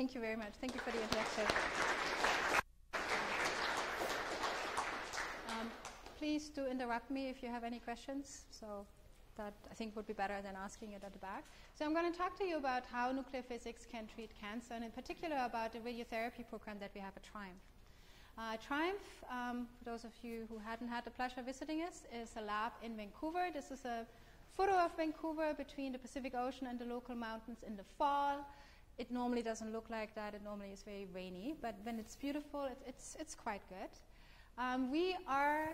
Thank you very much. Thank you for the introduction. Um, please do interrupt me if you have any questions. So that I think would be better than asking it at the back. So I'm going to talk to you about how nuclear physics can treat cancer, and in particular about the radiotherapy program that we have at TRIUMF. Uh, TRIUMF, um, for those of you who hadn't had the pleasure of visiting us, is a lab in Vancouver. This is a photo of Vancouver between the Pacific Ocean and the local mountains in the fall. It normally doesn't look like that. It normally is very rainy, but when it's beautiful, it, it's, it's quite good. Um, we are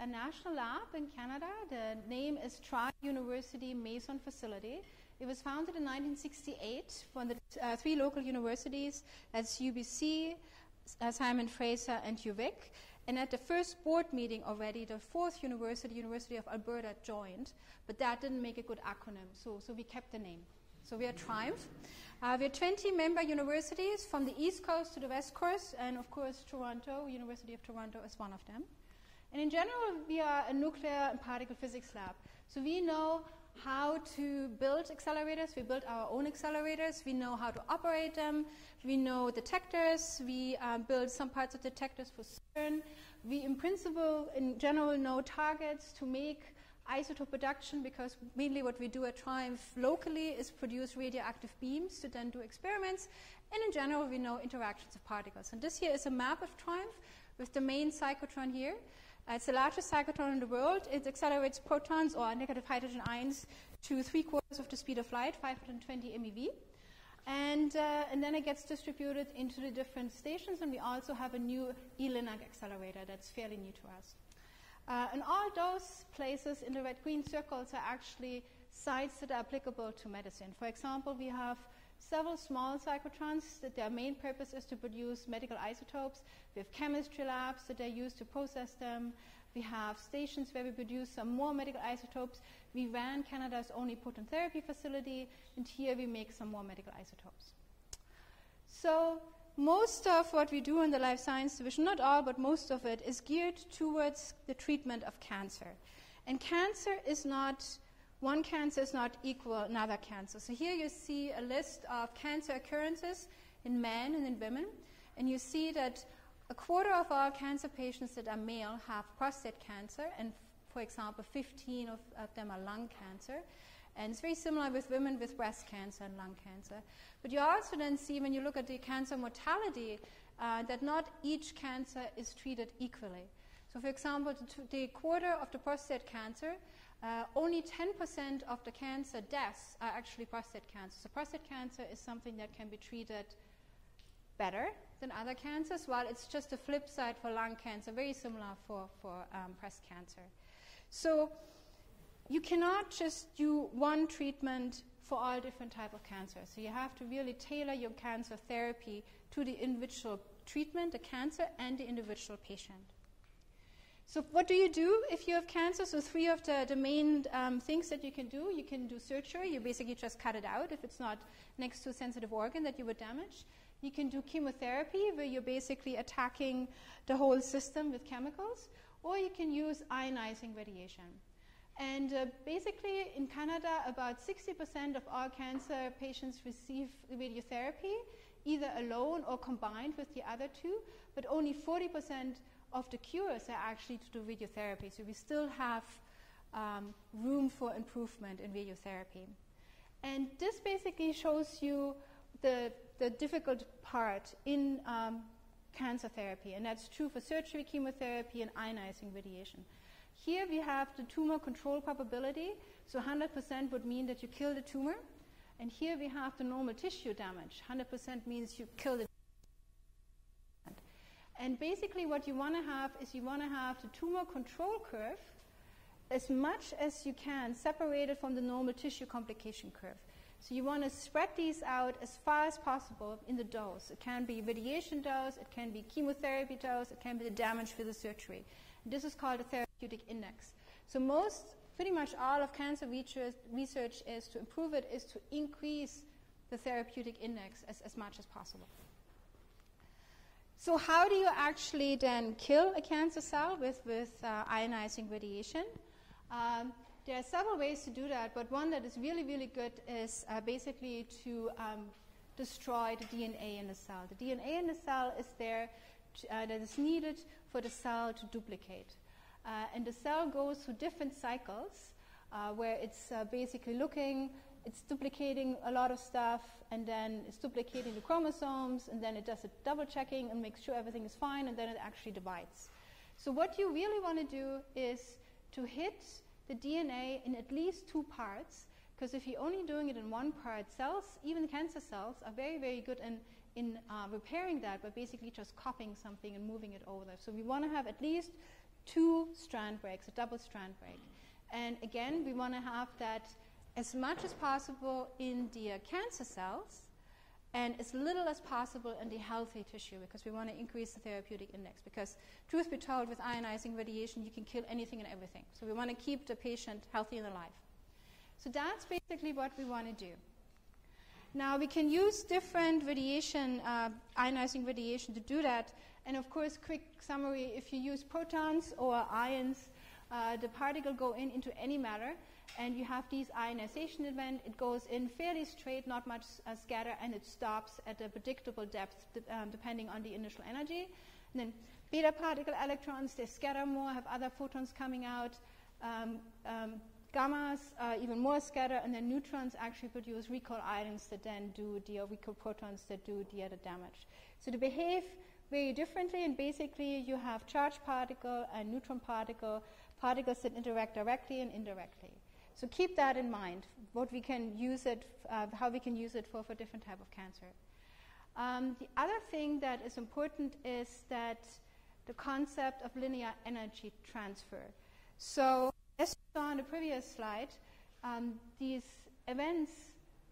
a national lab in Canada. The name is Tri University Meson Facility. It was founded in 1968 from the uh, three local universities that's UBC, uh, Simon Fraser, and UVic. And at the first board meeting already, the fourth university, University of Alberta, joined, but that didn't make a good acronym, so, so we kept the name. So we are TRIUMF. Uh, we are 20 member universities from the East Coast to the West Coast, and of course, Toronto, University of Toronto is one of them. And in general, we are a nuclear and particle physics lab. So we know how to build accelerators. We build our own accelerators. We know how to operate them. We know detectors. We um, build some parts of detectors for CERN. We, in principle, in general, know targets to make isotope production because mainly what we do at TRIUMF locally is produce radioactive beams to then do experiments. And in general, we know interactions of particles. And this here is a map of TRIUMF with the main cyclotron here. Uh, it's the largest cyclotron in the world. It accelerates protons or negative hydrogen ions to three quarters of the speed of light, 520 MeV. And, uh, and then it gets distributed into the different stations, and we also have a new ELINAC accelerator that's fairly new to us. Uh, and all those places in the red green circles are actually sites that are applicable to medicine. For example, we have several small cyclotrons that their main purpose is to produce medical isotopes. We have chemistry labs that are used to process them. We have stations where we produce some more medical isotopes. We ran Canada's only proton therapy facility, and here we make some more medical isotopes. So, most of what we do in the life science division, not all, but most of it, is geared towards the treatment of cancer. And cancer is not one cancer is not equal another cancer. So here you see a list of cancer occurrences in men and in women, and you see that a quarter of all cancer patients that are male have prostate cancer, and for example, 15 of, of them are lung cancer. And it's very similar with women with breast cancer and lung cancer. But you also then see, when you look at the cancer mortality, uh, that not each cancer is treated equally. So, for example, the, the quarter of the prostate cancer uh, only 10% of the cancer deaths are actually prostate cancer. So, prostate cancer is something that can be treated better than other cancers, while it's just a flip side for lung cancer, very similar for, for um, breast cancer. So, you cannot just do one treatment for all different type of cancer. So you have to really tailor your cancer therapy to the individual treatment, the cancer, and the individual patient. So, what do you do if you have cancer? So, three of the, the main um, things that you can do you can do surgery, you basically just cut it out if it's not next to a sensitive organ that you would damage. You can do chemotherapy, where you're basically attacking the whole system with chemicals, or you can use ionizing radiation. And uh, basically, in Canada, about 60% of all cancer patients receive radiotherapy, either alone or combined with the other two, but only 40% of the cures are actually to do radiotherapy. So we still have um, room for improvement in radiotherapy. And this basically shows you the, the difficult part in um, cancer therapy, and that's true for surgery, chemotherapy, and ionizing radiation. Here we have the tumor control probability, so 100% would mean that you kill the tumor, and here we have the normal tissue damage. 100% means you kill the and basically, what you want to have is you want to have the tumor control curve as much as you can separated from the normal tissue complication curve. So you want to spread these out as far as possible in the dose. It can be radiation dose, it can be chemotherapy dose, it can be the damage for the surgery. This is called a therapeutic index. So most, pretty much all of cancer research is to improve it, is to increase the therapeutic index as, as much as possible. So, how do you actually then kill a cancer cell with, with uh, ionizing radiation? Um, there are several ways to do that, but one that is really, really good is uh, basically to um, destroy the DNA in the cell. The DNA in the cell is there uh, that is needed for the cell to duplicate. Uh, and the cell goes through different cycles uh, where it's uh, basically looking, it's duplicating a lot of stuff, and then it's duplicating the chromosomes, and then it does a double checking and makes sure everything is fine, and then it actually divides. So, what you really want to do is to hit the DNA in at least two parts, because if you're only doing it in one part, cells, even cancer cells, are very, very good in, in uh, repairing that by basically just copying something and moving it over. There. So, we want to have at least two strand breaks, a double strand break. And again, we want to have that as much as possible in the uh, cancer cells and as little as possible in the healthy tissue because we want to increase the therapeutic index. Because, truth be told, with ionizing radiation, you can kill anything and everything. So, we want to keep the patient healthy and alive. So, that's basically what we want to do. Now, we can use different radiation, uh, ionizing radiation, to do that. And of course, quick summary if you use protons or ions, uh, the particle go in into any matter and you have these ionization event. It goes in fairly straight, not much uh, scatter, and it stops at a predictable depth um, depending on the initial energy. And then beta particle electrons, they scatter more, have other photons coming out. Um, um, gammas uh, even more scatter, and then neutrons actually produce recoil ions that then do the recoil protons that do the other damage. So they behave very differently, and basically you have charged particle and neutron particle, particles that interact directly and indirectly. So keep that in mind, what we can use it, uh, how we can use it for, for different type of cancer. Um, the other thing that is important is that the concept of linear energy transfer. So as you saw on the previous slide, um, these events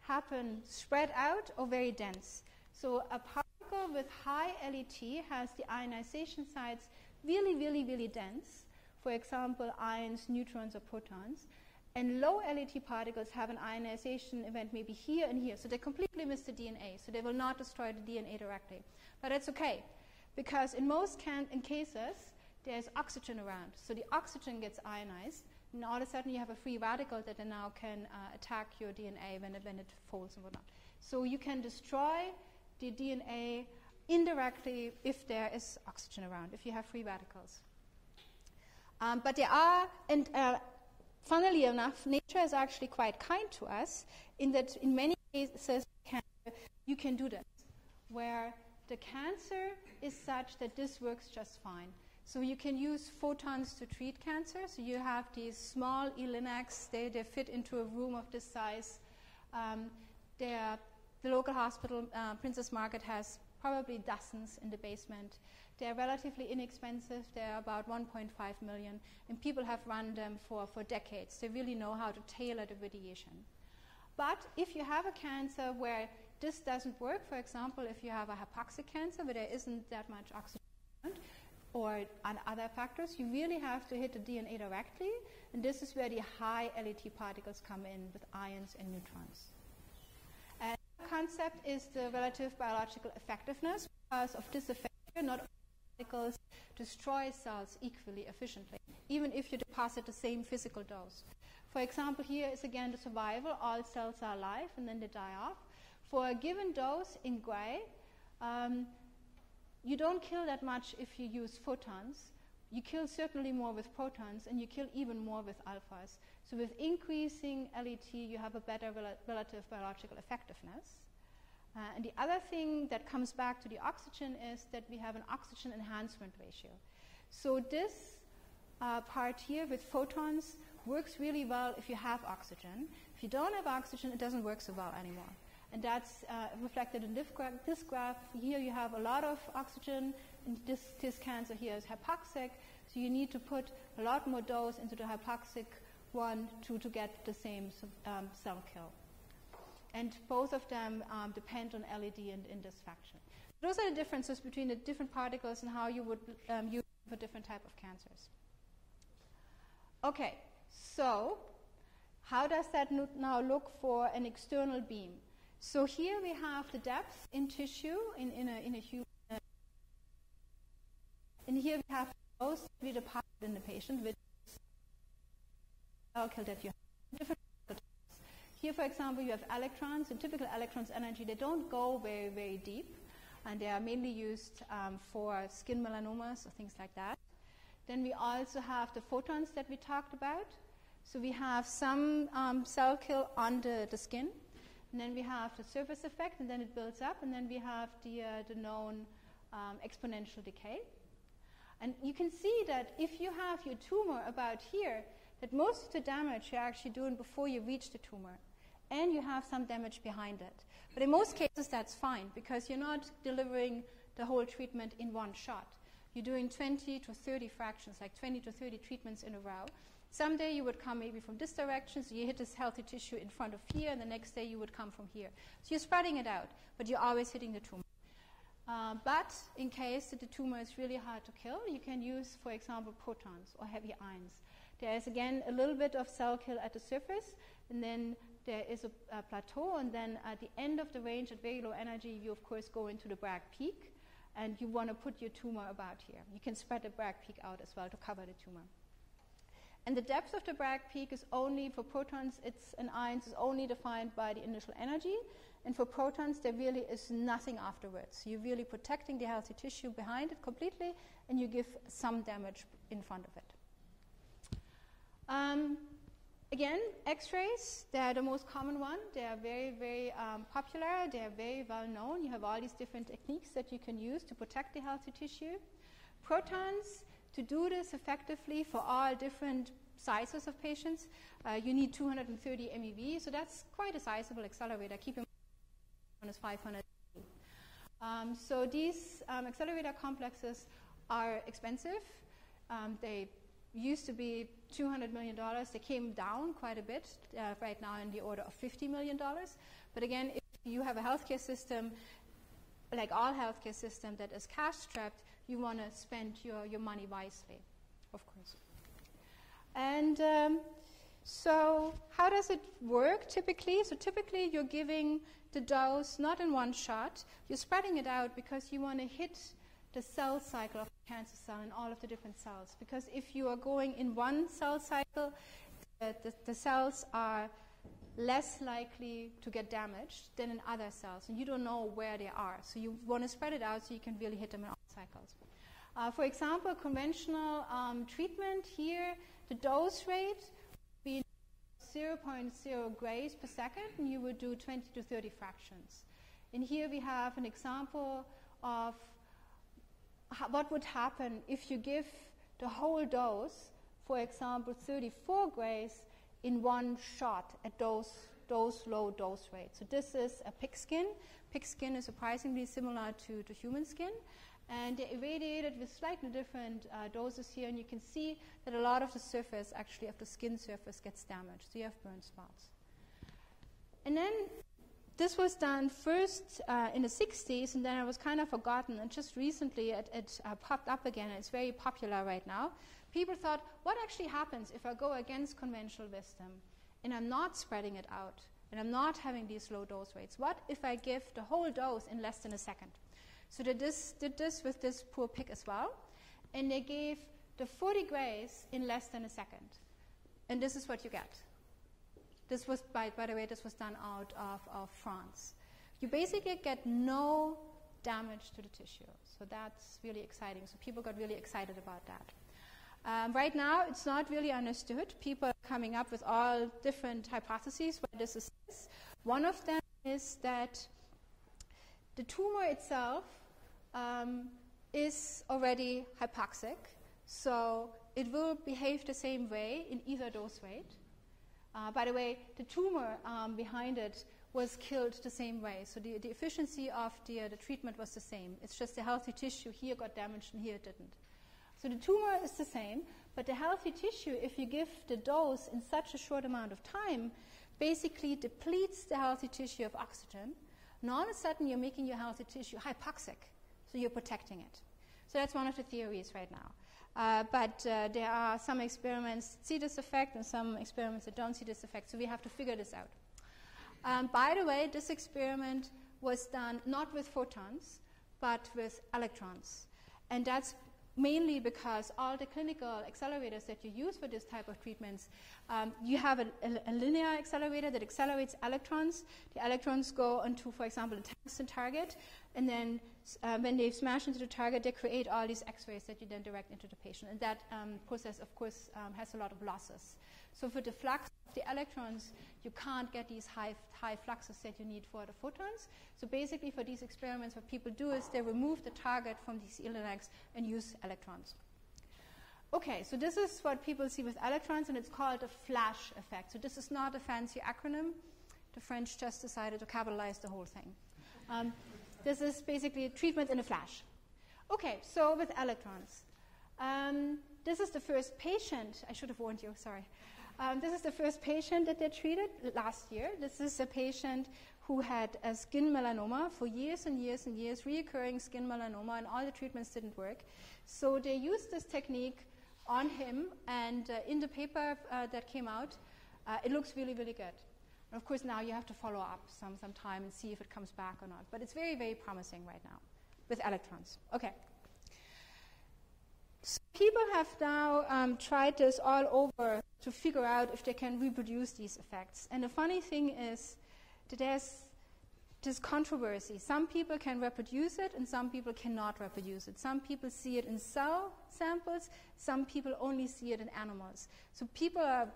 happen spread out or very dense. So a particle with high LET has the ionization sites really, really, really dense. For example, ions, neutrons, or protons. And low LET particles have an ionization event maybe here and here. So they completely miss the DNA. So they will not destroy the DNA directly. But it's okay. Because in most can- in cases, there's oxygen around. So the oxygen gets ionized. And all of a sudden, you have a free radical that now can uh, attack your DNA when it, when it and whatnot. So you can destroy the DNA indirectly if there is oxygen around, if you have free radicals. Um, but there are, and uh, funnily enough, nature is actually quite kind to us in that in many cases you can do this, where the cancer is such that this works just fine. So you can use photons to treat cancer. So you have these small E-linacs, they, they fit into a room of this size. Um, the local hospital, uh, Princess Margaret, has probably dozens in the basement. They're relatively inexpensive. They're about 1.5 million, and people have run them for, for decades. They really know how to tailor the radiation. But if you have a cancer where this doesn't work, for example, if you have a hypoxic cancer where there isn't that much oxygen or other factors, you really have to hit the DNA directly, and this is where the high LET particles come in with ions and neutrons. And the concept is the relative biological effectiveness because of this effect, not all particles destroy cells equally efficiently, even if you deposit the same physical dose. For example, here is again the survival. All cells are alive and then they die off. For a given dose in gray, um, you don't kill that much if you use photons. You kill certainly more with protons and you kill even more with alphas. So with increasing LET, you have a better rel relative biological effectiveness. Uh, and the other thing that comes back to the oxygen is that we have an oxygen enhancement ratio. So this uh, part here with photons works really well if you have oxygen. If you don't have oxygen, it doesn't work so well anymore. And that's uh, reflected in this graph. this graph. Here you have a lot of oxygen, and this, this cancer here is hypoxic, so you need to put a lot more dose into the hypoxic one to, to get the same um, cell kill. And both of them um, depend on LET and in this faction. Those are the differences between the different particles and how you would um, use for different type of cancers. Okay, so how does that now look for an external beam? So here we have the depth in tissue in, in, a, in a human. And here we have most the deposited in the patient, which is that you have different here, for example, you have electrons, and typical electrons energy, they don't go very, very deep, and they are mainly used um, for skin melanomas or things like that. Then we also have the photons that we talked about. So we have some um, cell kill on the, the skin, and then we have the surface effect, and then it builds up, and then we have the, uh, the known um, exponential decay. And you can see that if you have your tumor about here, that most of the damage you're actually doing before you reach the tumor and you have some damage behind it. But in most cases, that's fine because you're not delivering the whole treatment in one shot. You're doing 20 to 30 fractions, like 20 to 30 treatments in a row. Someday you would come maybe from this direction, so you hit this healthy tissue in front of here, and the next day you would come from here. So you're spreading it out, but you're always hitting the tumor. Uh, but in case that the tumor is really hard to kill, you can use, for example, protons or heavy ions. There is again a little bit of cell kill at the surface, and then there is a, a, plateau, and then at the end of the range at very low energy, you of course go into the Bragg peak, and you want to put your tumor about here. You can spread the Bragg peak out as well to cover the tumor. And the depth of the Bragg peak is only for protons, it's and ions is only defined by the initial energy. And for protons, there really is nothing afterwards. You're really protecting the healthy tissue behind it completely, and you give some damage in front of it. Um, Again, X-rays, they're the most common one. They are very, very um, popular. They are very well known. You have all these different techniques that you can use to protect the healthy tissue. Protons, to do this effectively for all different sizes of patients, uh, you need 230 MeV, so that's quite a sizable accelerator. Keep in mind, is 500. Um, so these um, accelerator complexes are expensive. Um, they used to be $200 million. They came down quite a bit, uh, right now in the order of $50 million. But again, if you have a healthcare system, like all healthcare system that is cash strapped, you want to spend your, your money wisely, of course. And um, so, how does it work typically? So, typically, you're giving the dose not in one shot, you're spreading it out because you want to hit the cell cycle of the cancer cell in all of the different cells. Because if you are going in one cell cycle, the, the, the cells are less likely to get damaged than in other cells, and you don't know where they are. So you want to spread it out so you can really hit them in all cycles. Uh, for example, conventional um, treatment here, the dose rate would be 0.0 grays per second, and you would do 20 to 30 fractions. And here we have an example of what would happen if you give the whole dose, for example, 34 grays in one shot at those, those low dose rates. So this is a pig skin. Pig skin is surprisingly similar to, to human skin. And they irradiated with slightly different uh, doses here, and you can see that a lot of the surface, actually, of the skin surface gets damaged. So you have burn spots. And then this was done first uh, in the 60s, and then it was kind of forgotten. And just recently, it, it uh, popped up again. It's very popular right now. People thought, what actually happens if I go against conventional wisdom and I'm not spreading it out and I'm not having these low dose rates? What if I give the whole dose in less than a second? So they this, did this with this poor pig as well, and they gave the 40 grays in less than a second. And this is what you get. This was, by, by the way, this was done out of, of France. You basically get no damage to the tissue. So that's really exciting. So people got really excited about that. Um, right now, it's not really understood. People are coming up with all different hypotheses why this is. One of them is that the tumor itself um, is already hypoxic, so it will behave the same way in either dose rate. Uh, by the way, the tumor um, behind it was killed the same way. So the, the efficiency of the, uh, the treatment was the same. It's just the healthy tissue here got damaged and here it didn't. So the tumor is the same, but the healthy tissue, if you give the dose in such a short amount of time, basically depletes the healthy tissue of oxygen. And all of a sudden, you're making your healthy tissue hypoxic, so you're protecting it. So that's one of the theories right now. Uh, but uh, there are some experiments see this effect and some experiments that don't see this effect. So we have to figure this out. Um, by the way, this experiment was done not with photons, but with electrons. And that's mainly because all the clinical accelerators that you use for this type of treatments, um, you have a, a, a, linear accelerator that accelerates electrons. The electrons go into, for example, a tungsten target, and then uh, when they smash into the target, they create all these X-rays that you then direct into the patient. And that um, process, of course, um, has a lot of losses. So for the flux of the electrons, you can't get these high, high fluxes that you need for the photons. So basically for these experiments, what people do is they remove the target from these ELINACs and use electrons. Okay, so this is what people see with electrons, and it's called a flash effect. So this is not a fancy acronym. The French just decided to capitalize the whole thing. Um, this is basically a treatment in a flash. Okay, so with electrons. Um, this is the first patient. I should have warned you, sorry. Um, this is the first patient that they treated last year. This is a patient who had a skin melanoma for years and years and years, reoccurring skin melanoma, and all the treatments didn't work. So they used this technique on him, and uh, in the paper uh, that came out, uh, it looks really, really good. And of course, now you have to follow up some, some time and see if it comes back or not. But it's very, very promising right now with electrons. Okay. So people have now um, tried this all over to figure out if they can reproduce these effects. And the funny thing is that there's this controversy. Some people can reproduce it, and some people cannot reproduce it. Some people see it in cell samples, some people only see it in animals. So people are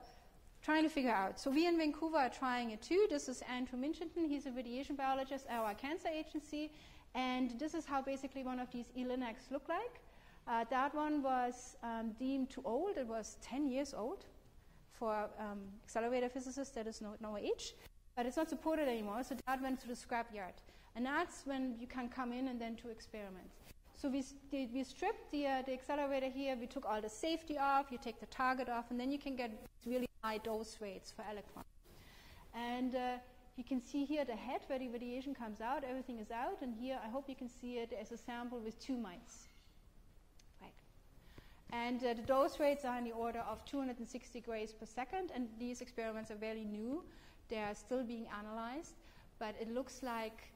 trying to figure out. So we in Vancouver are trying it too. This is Andrew Minchinton. He's a radiation biologist at our cancer agency. And this is how basically one of these ELINACs look like. Uh, that one was um, deemed too old. It was 10 years old for um, accelerator physicists, that is no, no age. But it's not supported anymore, so that went to the scrapyard. And that's when you can come in and then do experiments. So we, we stripped the, uh, the accelerator here, we took all the safety off, you take the target off, and then you can get really high dose rates for electrons. And uh, you can see here the head where the radiation comes out, everything is out, and here I hope you can see it as a sample with two mice. And uh, the dose rates are in the order of 260 grays per second, and these experiments are very new. They are still being analyzed, but it looks like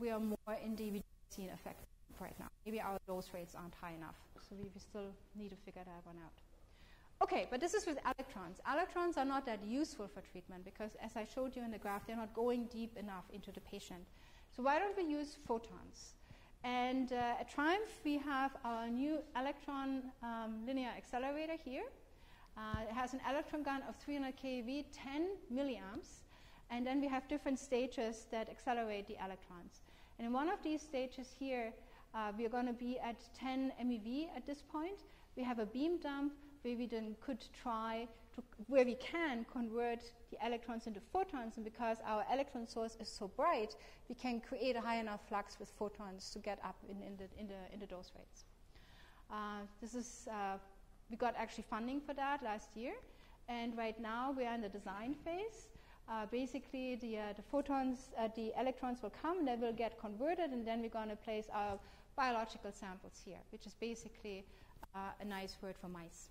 we are more in the effect right now. Maybe our dose rates aren't high enough, so we, we still need to figure that one out. Okay, but this is with electrons. Electrons are not that useful for treatment because, as I showed you in the graph, they're not going deep enough into the patient. So why don't we use photons? And uh, at TRIUMF, we have our new electron um, linear accelerator here. Uh, it has an electron gun of 300 keV, 10 milliamps, and then we have different stages that accelerate the electrons. And in one of these stages here, uh, we are going to be at 10 MeV at this point. We have a beam dump where we then could try to, where we can convert the electrons into photons, and because our electron source is so bright, we can create a high enough flux with photons to get up in, in, the, in, the, in the dose rates. Uh, this is, uh, we got actually funding for that last year, and right now we are in the design phase. Uh, basically, the, uh, the photons, uh, the electrons will come, and they will get converted, and then we're going to place our biological samples here, which is basically uh, a nice word for mice.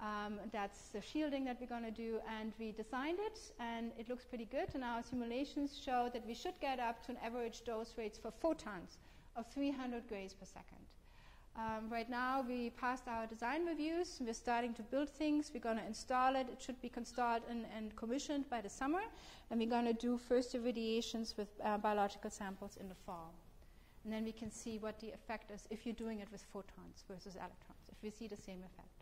Um, that's the shielding that we're going to do, and we designed it, and it looks pretty good. And our simulations show that we should get up to an average dose rates for photons of 300 grays per second. Um, right now, we passed our design reviews. We're starting to build things. We're going to install it. It should be installed and, and commissioned by the summer, and we're going to do first irradiations with uh, biological samples in the fall. And then we can see what the effect is if you're doing it with photons versus electrons, if we see the same effect.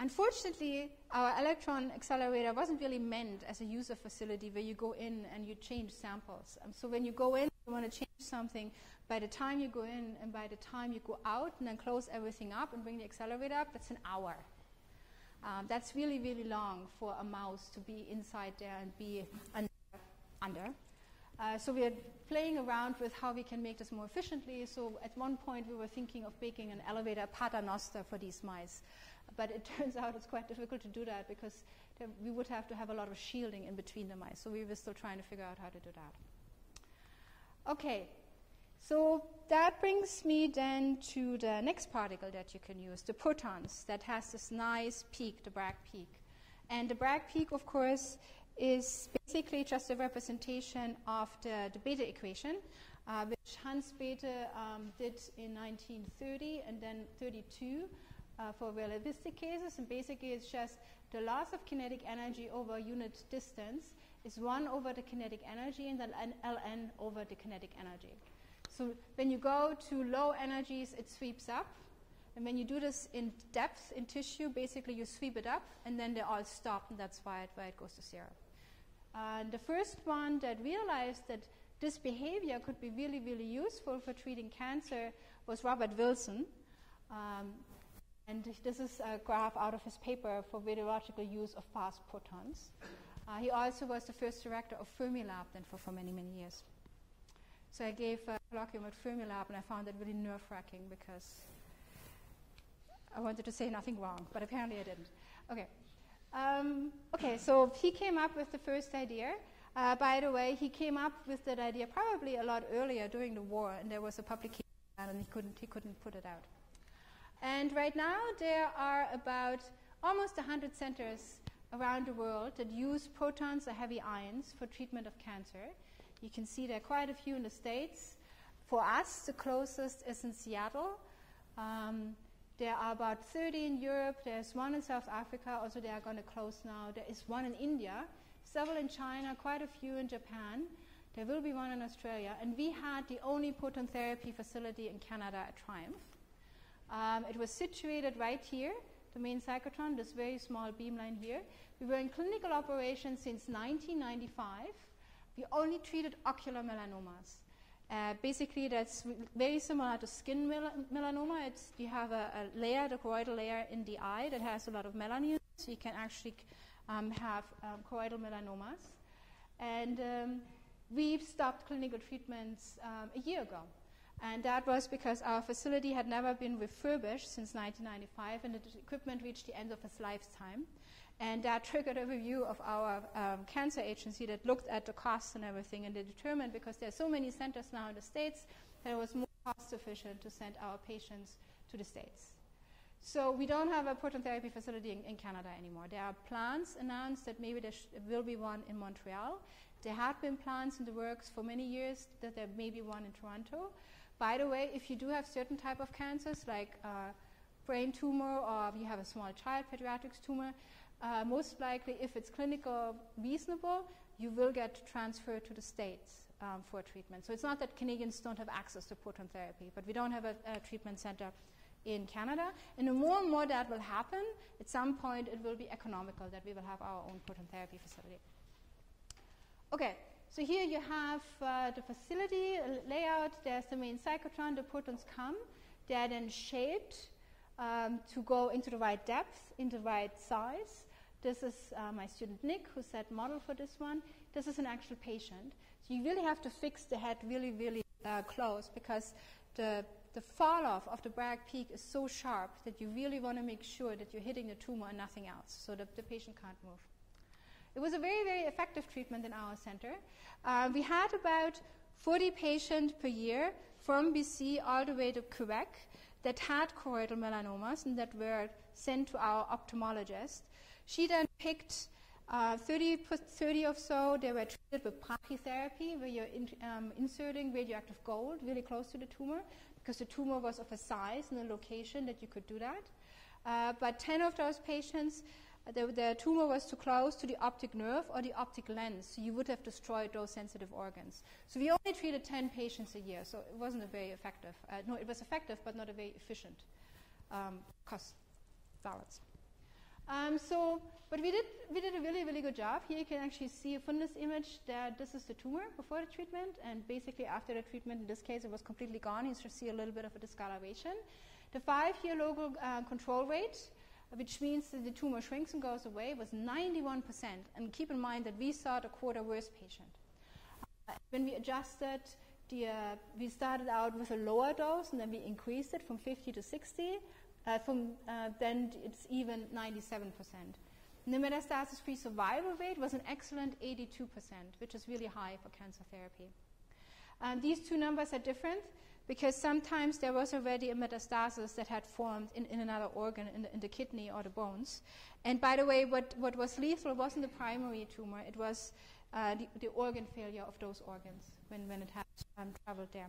Unfortunately, our electron accelerator wasn't really meant as a user facility where you go in and you change samples. Um, so when you go in, you want to change something. By the time you go in and by the time you go out and then close everything up and bring the accelerator up, that's an hour. Um, that's really, really long for a mouse to be inside there and be under. under. Uh, so we are playing around with how we can make this more efficiently. So at one point we were thinking of making an elevator paternoster for these mice. But it turns out it's quite difficult to do that because we would have to have a lot of shielding in between the mice. So we were still trying to figure out how to do that. Okay, so that brings me then to the next particle that you can use, the protons, that has this nice peak, the Bragg peak. And the Bragg peak, of course, is basically just a representation of the, the Bethe equation, uh, which Hans Bethe um, did in 1930 and then 32 uh, for relativistic cases. And basically, it's just the loss of kinetic energy over unit distance is 1 over the kinetic energy and then ln over the kinetic energy. So when you go to low energies, it sweeps up. And when you do this in depth in tissue, basically you sweep it up and then they all stop, and that's why it, why it goes to zero. And the first one that realized that this behavior could be really, really useful for treating cancer was Robert Wilson. Um, and this is a graph out of his paper for radiological use of fast protons. Uh, he also was the first director of Fermilab then for, for many, many years. So I gave a colloquium at Fermilab and I found it really nerve wracking because I wanted to say nothing wrong, but apparently I didn't. Okay. Um, okay, so he came up with the first idea. Uh, by the way, he came up with that idea probably a lot earlier during the war, and there was a publication, and he couldn't, he couldn't put it out. And right now, there are about almost 100 centers around the world that use protons or heavy ions for treatment of cancer. You can see there are quite a few in the States. For us, the closest is in Seattle. Um, there are about 30 in Europe. There's one in South Africa. Also, they are going to close now. There is one in India, several in China, quite a few in Japan. There will be one in Australia. And we had the only proton therapy facility in Canada at TRIUMF. Um, it was situated right here, the main cyclotron, this very small beamline here. We were in clinical operation since 1995. We only treated ocular melanomas. Uh, basically, that's very similar to skin mel- melanoma. It's, you have a, a, layer, the choroidal layer in the eye that has a lot of melanin, so you can actually um, have um, choroidal melanomas. And um, we've stopped clinical treatments um, a year ago. And that was because our facility had never been refurbished since 1995, and the equipment reached the end of its lifetime. And that triggered a review of our um, cancer agency that looked at the costs and everything, and they determined because there are so many centers now in the States that it was more cost efficient to send our patients to the States. So we don't have a proton therapy facility in, in Canada anymore. There are plans announced that maybe there will be one in Montreal. There had been plans in the works for many years that there may be one in Toronto. By the way, if you do have certain type of cancers like uh, brain tumor or you have a small child pediatric tumor, uh, most likely if it's clinical reasonable, you will get transferred to the States um, for treatment. So it's not that Canadians don't have access to proton therapy, but we don't have a, a treatment center in Canada. And the more and more that will happen, at some point it will be economical that we will have our own proton therapy facility. Okay, so here you have uh, the facility layout. There's the main cyclotron. The protons come. They are then shaped um, to go into the right depth, in the right size. This is uh, my student Nick, who set model for this one. This is an actual patient. So you really have to fix the head really, really uh, close because the, the fall off of the Bragg peak is so sharp that you really want to make sure that you're hitting the tumor and nothing else so that the patient can't move. It was a very, very effective treatment in our center. Uh, we had about 40 patients per year from BC all the way to Quebec that had choroidal melanomas and that were sent to our ophthalmologist. She then picked uh, 30, 30 or so. They were treated with brachytherapy, where you're in, um, inserting radioactive gold really close to the tumor, because the tumor was of a size and a location that you could do that. Uh, but 10 of those patients the, the, tumor was too close to the optic nerve or the optic lens, so you would have destroyed those sensitive organs. So we only treated 10 patients a year, so it wasn't a very effective. Uh, no, it was effective, but not a very efficient um, cost balance. Um, so, but we did we did a really really good job. Here you can actually see from this image that this is the tumor before the treatment, and basically after the treatment, in this case, it was completely gone. You should see a little bit of a discoloration. The five-year local uh, control rate which means that the tumor shrinks and goes away, was 91%. And keep in mind that we saw the quarter worst patient. Uh, when we adjusted, the, uh, we started out with a lower dose and then we increased it from 50 to 60. Uh, from, uh, then it's even 97%. And the metastasis free survival rate was an excellent 82%, which is really high for cancer therapy. Um, these two numbers are different because sometimes there was already a metastasis that had formed in, in another organ, in the, in the kidney or the bones. And by the way, what, what was lethal wasn't the primary tumor, it was uh, the, the, organ failure of those organs when, when it had um, traveled there.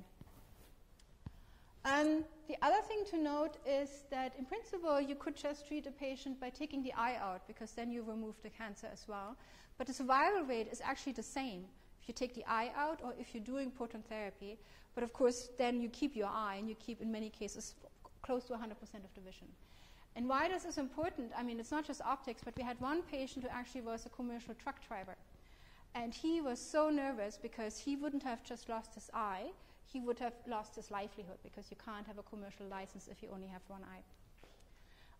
Um, the other thing to note is that in principle you could just treat a patient by taking the eye out because then you remove the cancer as well. But the survival rate is actually the same if you take the eye out or if you're doing proton therapy. But of course, then you keep your eye and you keep, in many cases, close to 100% of the vision. And why this is important, I mean, it's not just optics, but we had one patient who actually was a commercial truck driver. And he was so nervous because he wouldn't have just lost his eye, he would have lost his livelihood because you can't have a commercial license if you only have one eye.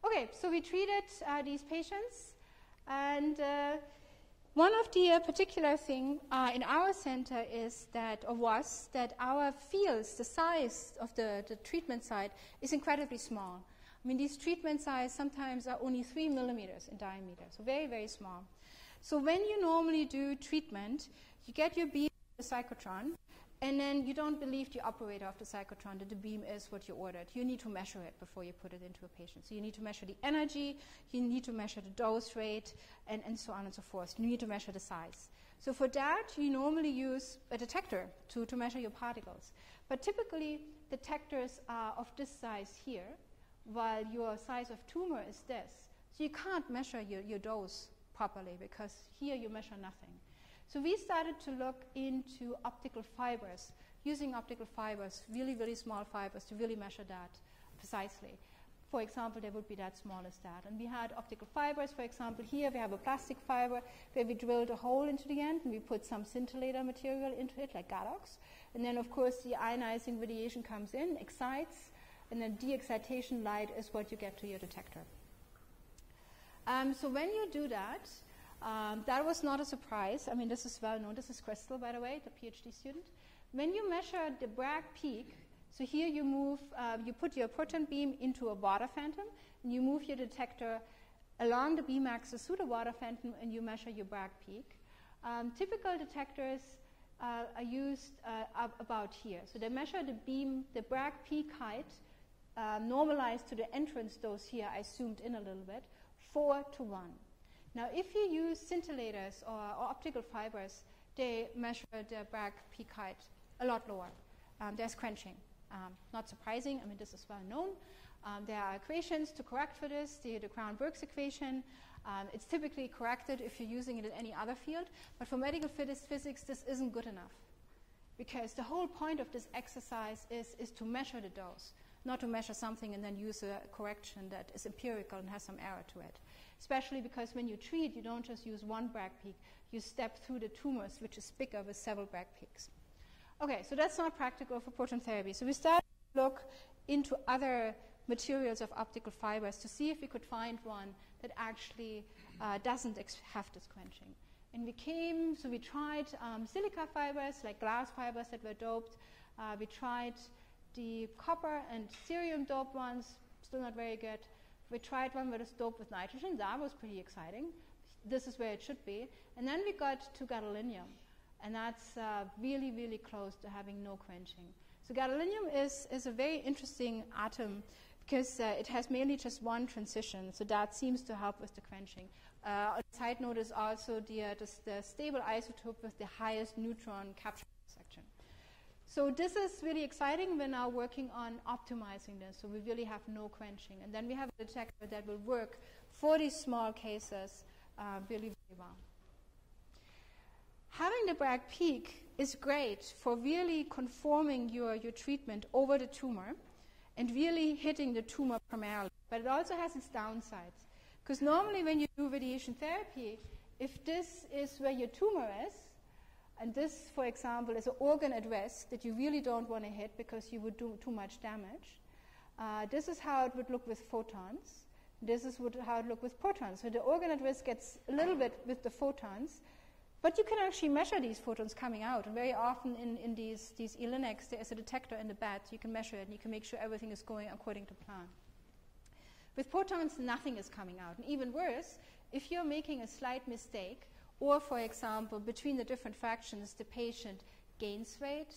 Okay, so we treated uh, these patients, and uh, one of the uh, particular thing uh, in our center is that, or was, that our fields, the size of the, the treatment site is incredibly small. I mean, these treatment sites sometimes are only three millimeters in diameter, so very, very small. So when you normally do treatment, you get your beam the cyclotron, and then you don't believe the operator of the cyclotron that the beam is what you ordered. You need to measure it before you put it into a patient. So you need to measure the energy, you need to measure the dose rate, and, and so on and so forth. You need to measure the size. So for that, you normally use a detector to, to measure your particles. But typically, detectors are of this size here, while your size of tumor is this. So you can't measure your, your dose properly because here you measure nothing. So we started to look into optical fibers, using optical fibers, really, really small fibers, to really measure that precisely. For example, they would be that small as that. And we had optical fibers, for example, here we have a plastic fiber where we drilled a hole into the end and we put some scintillator material into it, like Gadox. And then, of course, the ionizing radiation comes in, excites, and then de-excitation light is what you get to your detector. Um, so when you do that, um, that was not a surprise. I mean, this is well known. This is Crystal, by the way, the PhD student. When you measure the Bragg peak, so here you move, uh, you put your proton beam into a water phantom, and you move your detector along the beam axis through the water phantom, and you measure your Bragg peak. Um, typical detectors uh, are used uh, about here. So they measure the beam, the Bragg peak height, uh, normalized to the entrance dose here. I zoomed in a little bit, four to one. Now, if you use scintillators or, or optical fibers, they measure the Bragg peak height a lot lower. Um, there's quenching. Um, not surprising, I mean, this is well known. Um, there are equations to correct for this, the, the Crown-Burks equation. Um, it's typically corrected if you're using it in any other field, but for medical physics, this isn't good enough. Because the whole point of this exercise is, is to measure the dose, not to measure something and then use a correction that is empirical and has some error to it especially because when you treat, you don't just use one Bragg peak, you step through the tumors, which is bigger with several Bragg peaks. Okay, so that's not practical for proton therapy. So we started to look into other materials of optical fibers to see if we could find one that actually uh, doesn't have this quenching. And we came, so we tried um, silica fibers, like glass fibers that were doped. Uh, we tried the copper and cerium doped ones, still not very good. We tried one with a doped with nitrogen. That was pretty exciting. This is where it should be. And then we got to gadolinium. And that's uh, really, really close to having no quenching. So gadolinium is, is a very interesting atom because uh, it has mainly just one transition. So that seems to help with the quenching. Uh, a side note is also the, the, the stable isotope with the highest neutron capture. So this is really exciting. We're now working on optimizing this, so we really have no quenching. And then we have a detector that will work for these small cases uh, really, really well. Having the Bragg peak is great for really conforming your, your treatment over the tumor and really hitting the tumor primarily. But it also has its downsides. Because normally when you do radiation therapy, if this is where your tumor is, and this, for example, is an organ at risk that you really don't want to hit because you would do too much damage. Uh, this is how it would look with photons. This is what, how it would look with protons. So the organ at risk gets a little bit with the photons, but you can actually measure these photons coming out. And very often in, in these, these E-Linacs, there is a detector in the. So you can measure it and you can make sure everything is going according to plan. With protons, nothing is coming out. And even worse, if you're making a slight mistake, or, for example, between the different fractions, the patient gains weight,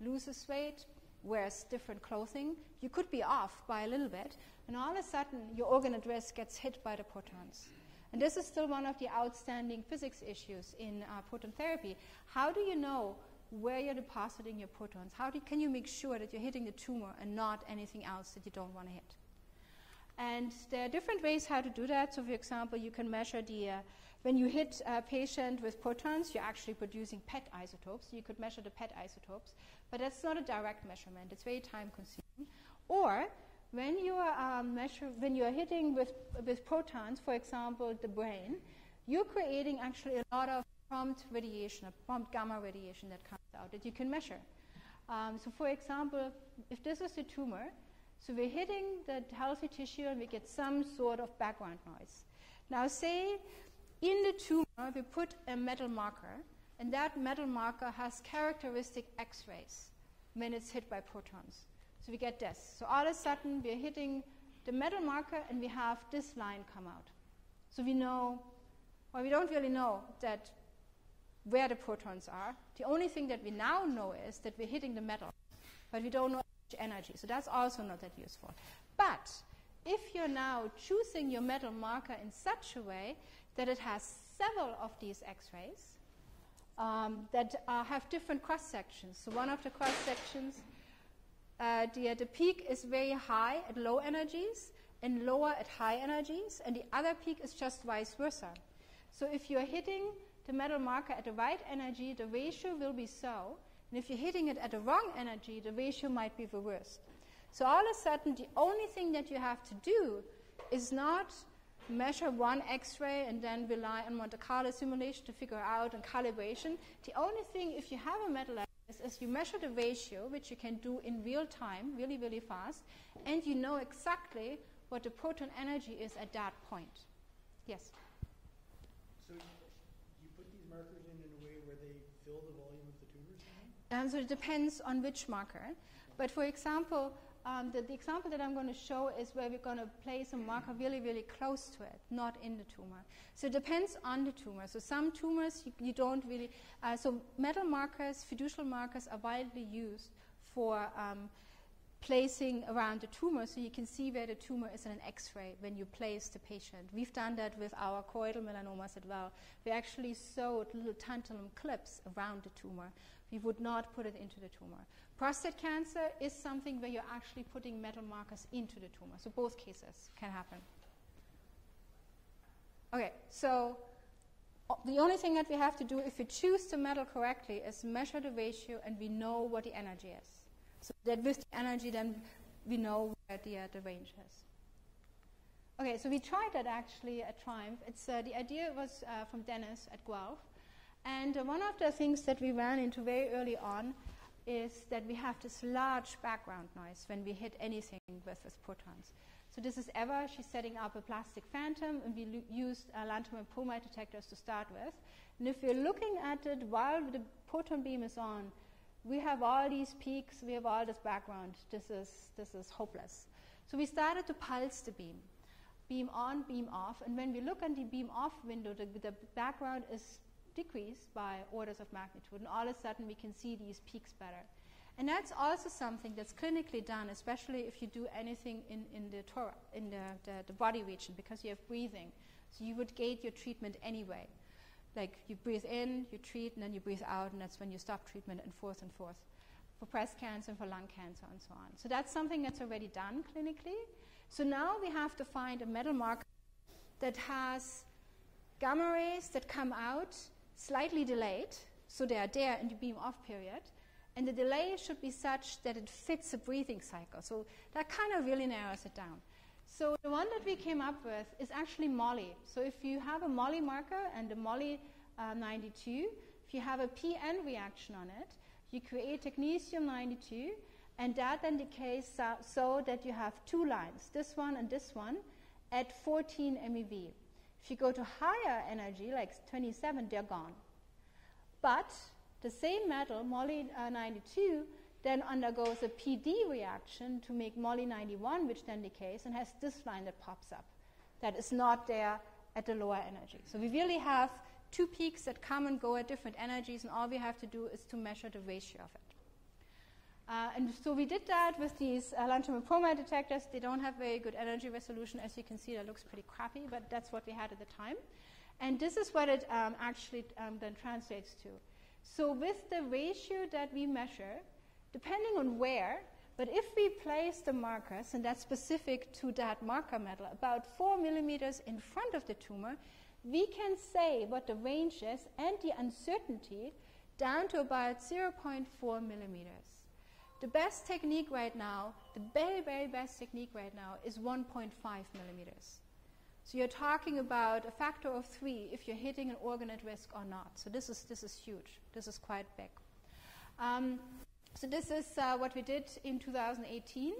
loses weight, wears different clothing, you could be off by a little bit, and all of a sudden your organ at risk gets hit by the protons. And this is still one of the outstanding physics issues in uh, proton therapy. How do you know where you're depositing your protons? How do, can you make sure that you're hitting the tumor and not anything else that you don't want to hit? And there are different ways how to do that. So, for example, you can measure the uh, when you hit a patient with protons, you're actually producing PET isotopes. You could measure the PET isotopes, but that's not a direct measurement. It's very time consuming. Or when you are um, measure, when you are hitting with with protons, for example, the brain, you're creating actually a lot of prompt radiation, a prompt gamma radiation that comes out that you can measure. Um, so, for example, if this is a tumor, so we're hitting the healthy tissue and we get some sort of background noise. Now, say in the tumor, we put a metal marker, and that metal marker has characteristic X rays when it's hit by protons. So we get this. So all of a sudden, we're hitting the metal marker, and we have this line come out. So we know, well, we don't really know that where the protons are. The only thing that we now know is that we're hitting the metal, but we don't know energy. So that's also not that useful. But if you're now choosing your metal marker in such a way that it has several of these X-rays um, that uh, have different cross sections. So one of the cross sections, uh, the, the peak is very high at low energies and lower at high energies, and the other peak is just vice versa. So if you're hitting the metal marker at the right energy, the ratio will be so. And if you're hitting it at the wrong energy, the ratio might be reversed. So all of a sudden, the only thing that you have to do is not measure one X-ray and then rely on Monte Carlo simulation to figure out and calibration. The only thing, if you have a metal is, is you measure the ratio, which you can do in real time, really, really fast, and you know exactly what the proton energy is at that point. Yes? So you put these markers in in a way where they fill the volume of the tumors? Um, so it depends on which marker. But for example, um, the, the, example that I'm going to show is where we're going to place a marker really, really close to it, not in the tumor. So it depends on the tumor. So some tumors you, you don't really. Uh, so metal markers, fiducial markers, are widely used for um, placing around the tumor, so you can see where the tumor is in an X-ray when you place the patient. We've done that with our choroidal melanomas as well. We actually sewed little tantalum clips around the tumor. We would not put it into the tumor. Prostate cancer is something where you're actually putting metal markers into the tumor. So both cases can happen. Okay, so uh, the only thing that we have to do if we choose the metal correctly is measure the ratio and we know what the energy is. So that with the energy then we know where the, uh, the range is. Okay, so we tried that actually at TRIUMF. It's, uh, the idea was uh, from Dennis at Guelph. And uh, one of the things that we ran into very early on is that we have this large background noise when we hit anything with, with protons. So this is Eva. She's setting up a plastic phantom, and we lo- used uh, lanthanum and bromide detectors to start with. And if we're looking at it while the proton beam is on, we have all these peaks, we have all this background. This is, this is hopeless. So we started to pulse the beam, beam on, beam off. And when we look at the beam off window, the, the background is decreased by orders of magnitude, and all of a sudden we can see these peaks better. And that's also something that's clinically done, especially if you do anything in, in the tora, in the, the, the body region, because you have breathing. So you would gate your treatment anyway. Like you breathe in, you treat, and then you breathe out, and that's when you stop treatment, and forth and forth. For breast cancer and for lung cancer and so on. So that's something that's already done clinically. So now we have to find a metal marker that has gamma rays that come out slightly delayed, so they are there in the beam off period, and the delay should be such that it fits a breathing cycle. So that kind of really narrows it down. So the one that we came up with is actually Moly. So if you have a Moly marker and a Moly uh, 92, if you have a PN reaction on it, you create technetium 92, and that then decays so, so that you have two lines, this one and this one, at 14 MeV. If you go to higher energy, like 27, they're gone. But the same metal, moly uh, 92, then undergoes a PD reaction to make moly 91, which then decays and has this line that pops up that is not there at the lower energy. So we really have two peaks that come and go at different energies, and all we have to do is to measure the ratio of. Uh, and so we did that with these uh, lanthanum bromide detectors. They don't have very good energy resolution. As you can see, that looks pretty crappy, but that's what we had at the time. And this is what it um, actually um, then translates to. So with the ratio that we measure, depending on where, but if we place the markers, and that's specific to that marker metal, about four millimeters in front of the tumor, we can say what the range is and the uncertainty down to about 0.4 millimeters. The best technique right now, the very, very best technique right now, is 1.5 millimeters. So you're talking about a factor of three if you're hitting an organ at risk or not. So this is, this is huge. This is quite big. Um, so this is uh, what we did in 2018.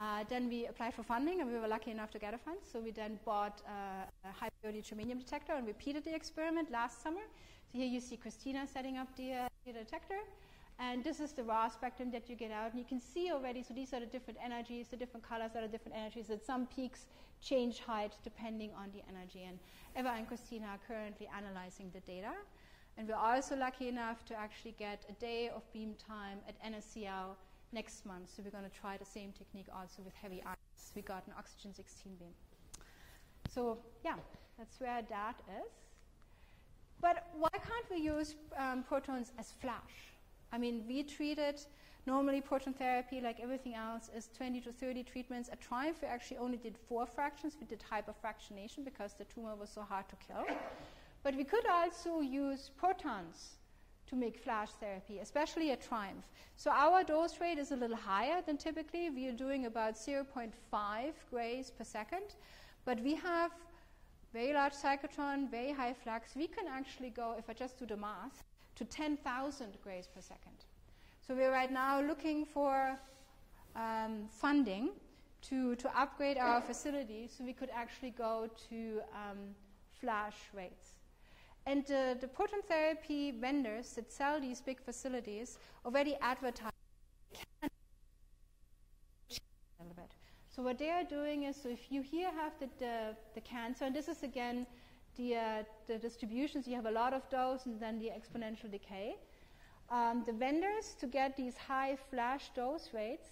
Uh, then we applied for funding, and we were lucky enough to get a fund. So we then bought uh, a high purity germanium detector and repeated the experiment last summer. So here you see Christina setting up the, uh, the detector. And this is the raw spectrum that you get out. And you can see already, so these are the different energies, the different colors are the different energies. That some peaks change height depending on the energy. And Eva and Christina are currently analyzing the data. And we're also lucky enough to actually get a day of beam time at NSCL next month. So we're going to try the same technique also with heavy ions. We got an oxygen 16 beam. So yeah, that's where that is. But why can't we use um, protons as flash? I mean, we treated normally proton therapy, like everything else, is 20 to 30 treatments. At TRIUMF, we actually only did four fractions. We did hyperfractionation because the tumor was so hard to kill. But we could also use protons to make flash therapy, especially at TRIUMF. So our dose rate is a little higher than typically. We are doing about 0.5 grays per second, but we have very large cyclotron, very high flux. We can actually go, if I just do the math, to 10,000 grays per second. So we're right now looking for um, funding to, to upgrade our facility so we could actually go to um, flash rates. And uh, the proton therapy vendors that sell these big facilities already advertise a little bit. So what they are doing is, so if you here have the, the, the cancer, and this is again the, uh, the distributions, you have a lot of dose and then the exponential decay. Um, the vendors, to get these high flash dose rates,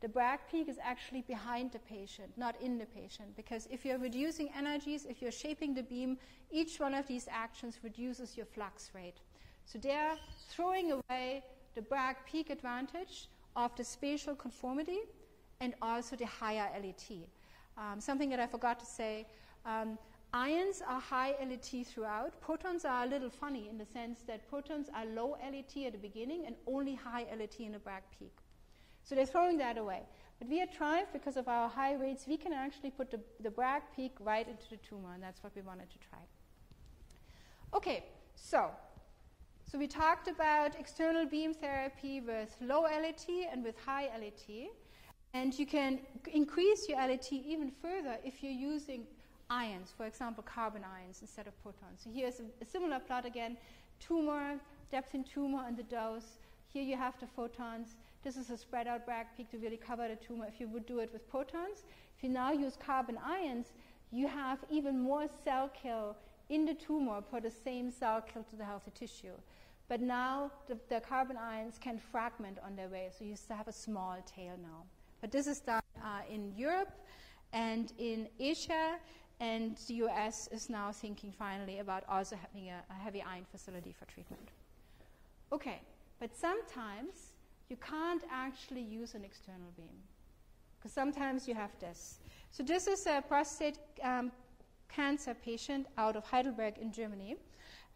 the Bragg peak is actually behind the patient, not in the patient. Because if you're reducing energies, if you're shaping the beam, each one of these actions reduces your flux rate. So they're throwing away the Bragg peak advantage of the spatial conformity and also the higher LET. Um, something that I forgot to say. Um, Ions are high LET throughout. Protons are a little funny in the sense that protons are low LET at the beginning and only high LET in the Bragg peak. So they're throwing that away. But we at TRIUMF, because of our high rates, we can actually put the, the Bragg peak right into the tumor, and that's what we wanted to try. Okay, so so we talked about external beam therapy with low LET and with high LET. And you can increase your LET even further if you're using ions, for example, carbon ions instead of protons. So here's a, a similar plot again, tumor, depth in tumor and the dose. Here you have the photons. This is a spread out Bragg peak to really cover the tumor if you would do it with protons. If you now use carbon ions, you have even more cell kill in the tumor for the same cell kill to the healthy tissue. But now the, the carbon ions can fragment on their way, so you still have a small tail now. But this is done uh, in Europe and in Asia and the US is now thinking finally about also having a, a heavy ion facility for treatment. Okay, but sometimes you can't actually use an external beam because sometimes you have this. So this is a prostate um, cancer patient out of Heidelberg in Germany.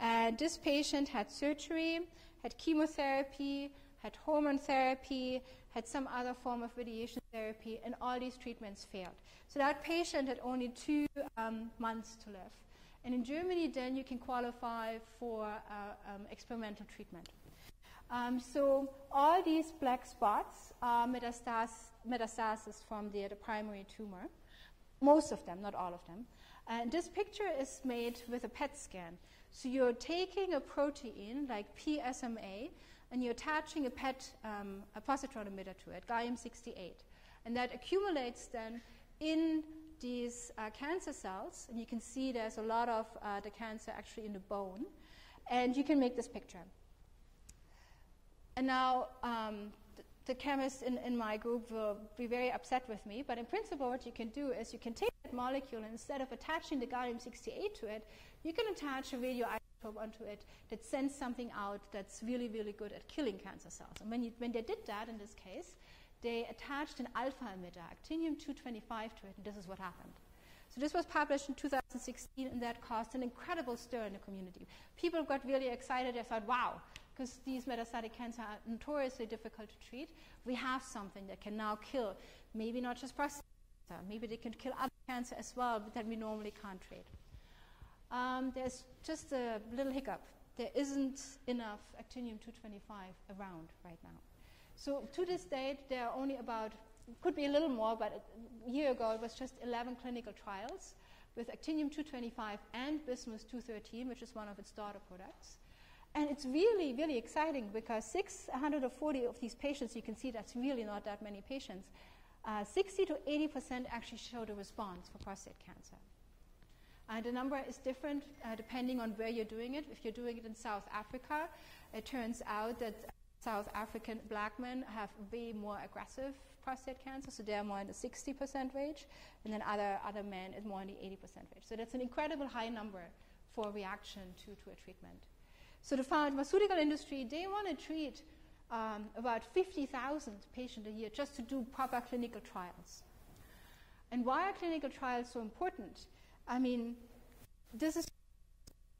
And this patient had surgery, had chemotherapy, had hormone therapy, had some other form of radiation therapy, and all these treatments failed. So that patient had only two um, months to live. And in Germany, then you can qualify for uh, um, experimental treatment. Um, so all these black spots are metastas- metastasis from the, the primary tumor. Most of them, not all of them. And this picture is made with a PET scan. So you're taking a protein like PSMA and you're attaching a PET, um, a positron emitter to it, gallium-68. And that accumulates then in these uh, cancer cells, and you can see there's a lot of uh, the cancer actually in the bone, and you can make this picture. And now, um, th- the chemists in, in my group will be very upset with me, but in principle, what you can do is you can take that molecule and instead of attaching the gallium 68 to it, you can attach a radioisotope onto it that sends something out that's really, really good at killing cancer cells. And when, you, when they did that in this case, they attached an alpha emitter, actinium 225, to it, and this is what happened. So this was published in 2016, and that caused an incredible stir in the community. People got really excited. They thought, wow, because these metastatic cancers are notoriously difficult to treat, we have something that can now kill maybe not just prostate cancer, maybe they can kill other cancer as well, but that we normally can't treat. Um, there's just a little hiccup. There isn't enough actinium-225 around right now. So to this date, there are only about, could be a little more, but a year ago it was just 11 clinical trials with actinium-225 and bismuth-213, which is one of its daughter products. And it's really, really exciting because 640 of these patients, you can see that's really not that many patients, uh, 60 to 80% actually showed a response for prostate cancer. The number is different uh, depending on where you're doing it. If you're doing it in South Africa, it turns out that South African black men have way more aggressive prostate cancer, so they're more in the 60% range, and then other, other men is more in the 80% range. So that's an incredible high number for reaction to, to a treatment. So the pharmaceutical industry, they want to treat um, about 50,000 patients a year just to do proper clinical trials. And why are clinical trials so important? I mean, this is.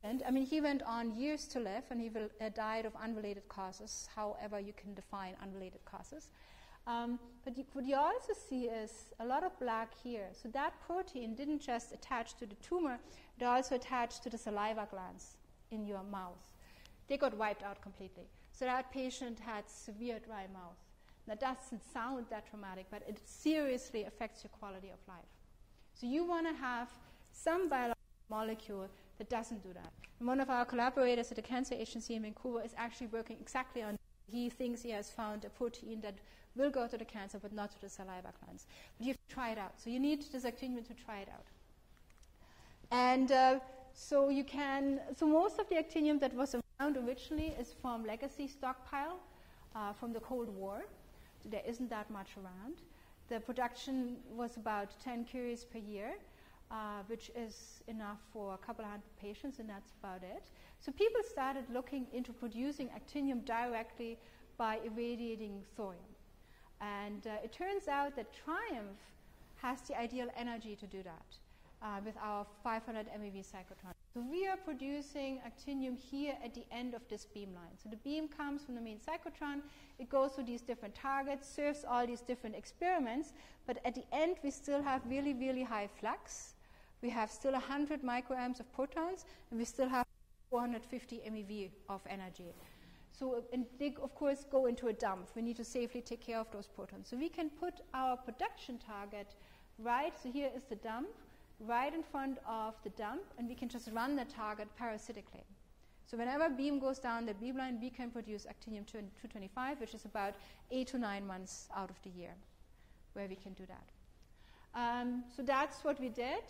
I mean, he went on years to live, and he will, uh, died of unrelated causes, however you can define unrelated causes. Um, but you, what you also see is a lot of black here. So that protein didn't just attach to the tumor; it also attached to the saliva glands in your mouth they got wiped out completely. So that patient had severe dry mouth. That doesn't sound that traumatic, but it seriously affects your quality of life. So you want to have some biological molecule that doesn't do that. And one of our collaborators at the Cancer Agency in Vancouver is actually working exactly on. He thinks he has found a protein that will go to the cancer, but not to the saliva glands. But you have to try it out. So you need this actinium to try it out. And uh, so you can. So most of the actinium that was around originally is from legacy stockpile uh, from the Cold War. There isn't that much around. The production was about 10 curies per year, uh, which is enough for a couple of hundred patients, and that's about it. So people started looking into producing actinium directly by irradiating thorium. And uh, it turns out that TRIUMF has the ideal energy to do that uh, with our 500 MeV cyclotron. So we are producing actinium here at the end of this beam line. So the beam comes from the main cyclotron, it goes through these different targets, serves all these different experiments, but at the end we still have really, really high flux. We have still 100 microamps of protons, and we still have 450 MeV of energy. So, and they, of course, go into a dump. We need to safely take care of those protons. So we can put our production target right, so here is the dump, right in front of the dump, and we can just run the target parasitically. So whenever beam goes down the beam line, we can produce actinium-225, which is about eight to nine months out of the year, where we can do that. Um, so that's what we did.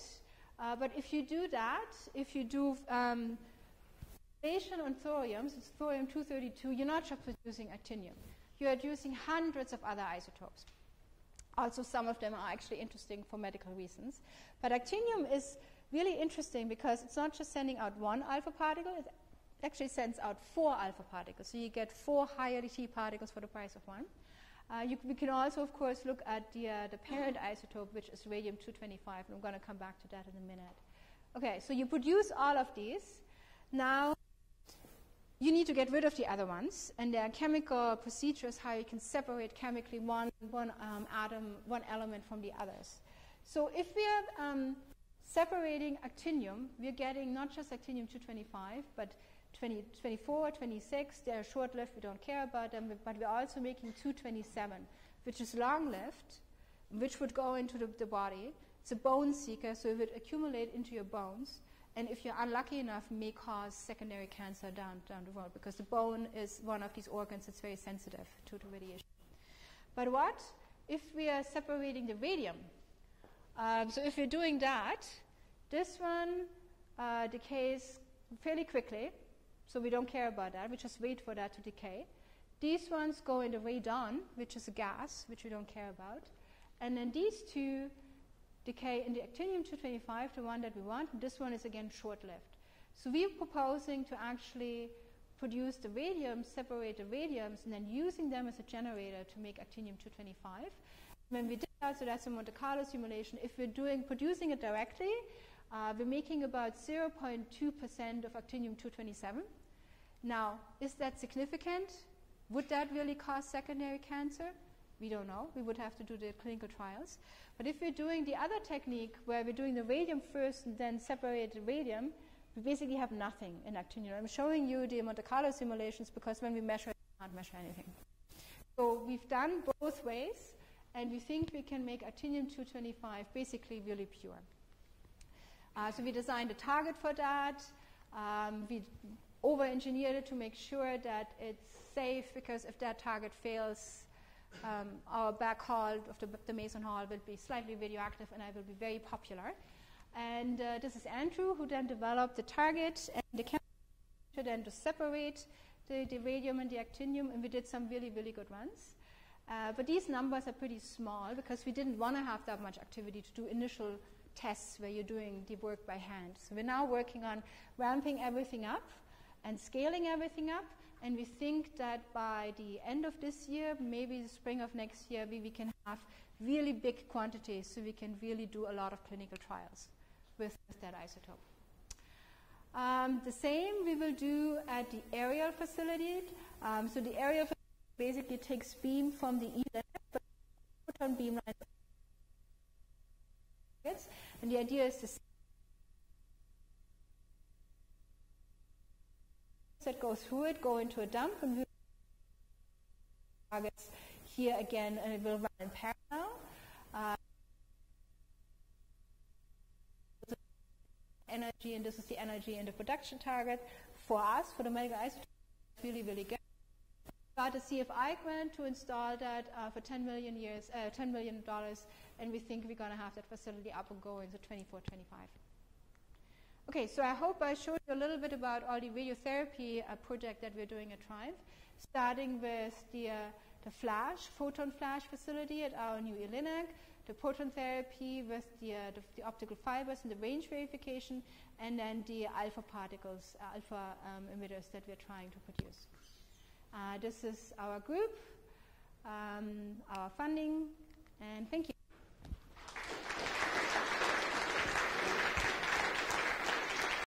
Uh, but if you do that, if you do um, on thoriums, it's thorium-232, you're not just producing actinium. You are using hundreds of other isotopes. Also, some of them are actually interesting for medical reasons. But actinium is really interesting because it's not just sending out one alpha particle, it actually sends out four alpha particles. So you get four higher T particles for the price of one. Uh, you, we can also, of course, look at the, uh, the parent isotope, which is radium-225, and I'm going to come back to that in a minute. Okay, so you produce all of these. Now, you need to get rid of the other ones, and there are chemical procedures how you can separate chemically one, one um, atom, one element from the others. So if we are um, separating actinium, we're getting not just actinium-225, but 20, 24, 26, they're short-lived, we don't care about them, but we're also making 227, which is long-lived, which would go into the, the body. It's a bone seeker, so it would accumulate into your bones and if you're unlucky enough, may cause secondary cancer down, down the road because the bone is one of these organs that's very sensitive to the radiation. But what if we are separating the radium? Um, so if we're doing that, this one uh, decays fairly quickly, so we don't care about that. We just wait for that to decay. These ones go into radon, which is a gas, which we don't care about. And then these two decay in the actinium-225, the one that we want. This one is again short-lived. So we're proposing to actually produce the radiums, separate the radiums, and then using them as a generator to make actinium-225. When we did that, so that's a Monte Carlo simulation, if we're doing producing it directly, uh, we're making about 0.2% of actinium-227. Now, is that significant? Would that really cause secondary cancer? We don't know. We would have to do the clinical trials. But if we're doing the other technique where we're doing the radium first and then separate the radium, we basically have nothing in actinium. I'm showing you the Monte Carlo simulations because when we measure, we can't measure anything. So we've done both ways, and we think we can make actinium-225 basically really pure. Uh, so we designed a target for that. Um, we over-engineered it to make sure that it's safe because if that target fails, um, our back hall of the, the, Meson Hall will be slightly radioactive and I will be very popular. And uh, this is Andrew who then developed the target and the chemistry then to separate the, the radium and the actinium, and we did some really, really good runs. Uh, but these numbers are pretty small because we didn't want to have that much activity to do initial tests where you're doing the work by hand. So we're now working on ramping everything up and scaling everything up. And we think that by the end of this year, maybe the spring of next year, we, we can have really big quantities so we can really do a lot of clinical trials with, with that isotope. Um, the same we will do at the ARIEL facility. Um, so the ARIEL facility basically takes beam from the E but beam lines. And the idea is to that go through it go into a dump and targets here again and it will run in parallel. Uh, energy and this is the energy in the production target for us for the medical isotope really really good got a CFI grant to install that uh, for 10 million years, uh, 10 million dollars, and we think we're going to have that facility up and going in 24, 25. Okay, so I hope I showed you a little bit about all the radiotherapy uh, project that we're doing at TRIUMF, starting with the, uh, the flash, photon flash facility at our new ELINAC, the proton therapy with the, uh, the, the, optical fibers and the range verification, and then the alpha particles, uh, alpha um, emitters that we're trying to produce. Uh, this is our group, um, our funding, and thank you.